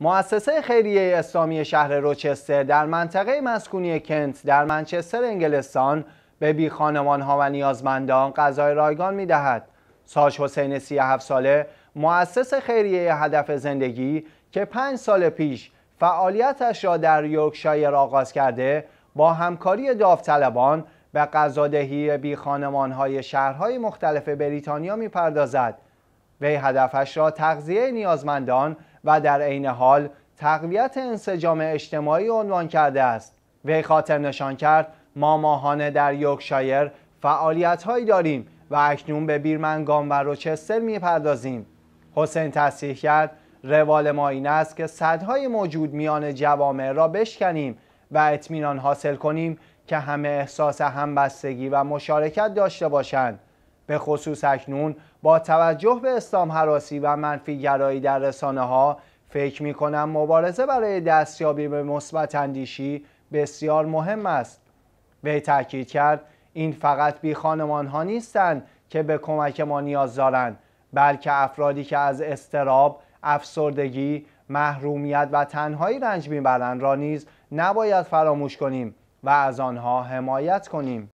مؤسسه خیریه اسلامی شهر روچستر در منطقه مسکونی کنت در منچستر انگلستان به بی ها و نیازمندان غذای رایگان می دهد. ساش حسین 37 ساله مؤسس خیریه هدف زندگی که پنج سال پیش فعالیتش را در یورکشایر آغاز کرده با همکاری داوطلبان به غذادهی بی خانمان های شهرهای مختلف بریتانیا می پردازد. وی هدفش را تغذیه نیازمندان و در عین حال تقویت انسجام اجتماعی عنوان کرده است. وی خاطر نشان کرد ما ماهانه در یورکشایر فعالیت هایی داریم و اکنون به بیرمنگام و روچستر می‌پردازیم. حسین تصریح کرد روال ما این است که صدهای موجود میان جوامع را بشکنیم و اطمینان حاصل کنیم که همه احساس همبستگی و مشارکت داشته باشند. به خصوص اکنون با توجه به اسلام حراسی و منفی گرایی در رسانه ها فکر می کنم مبارزه برای دستیابی به مثبت اندیشی بسیار مهم است. وی تاکید کرد این فقط بی خانمان ها نیستند که به کمک ما نیاز دارند بلکه افرادی که از استراب، افسردگی، محرومیت و تنهایی رنج می‌برند را نیز نباید فراموش کنیم و از آنها حمایت کنیم.